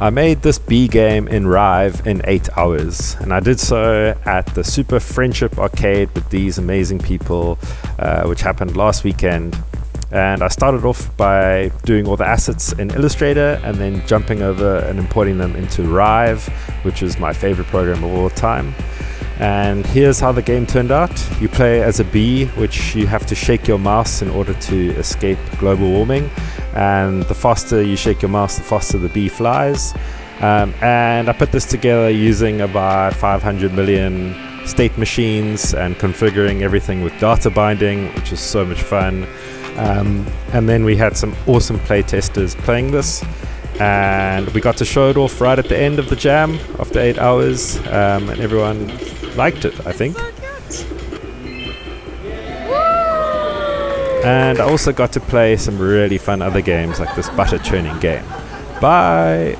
I made this B game in Rive in 8 hours, and I did so at the Super Friendship Arcade with these amazing people, uh, which happened last weekend. And I started off by doing all the assets in Illustrator and then jumping over and importing them into Rive, which is my favorite program of all time. And here's how the game turned out. You play as a bee, which you have to shake your mouse in order to escape global warming. And the faster you shake your mouse, the faster the bee flies. Um, and I put this together using about 500 million state machines and configuring everything with data binding, which is so much fun. Um, and then we had some awesome play testers playing this and we got to show it off right at the end of the jam after eight hours, um, and everyone liked it, I think. And I also got to play some really fun other games like this butter churning game. Bye!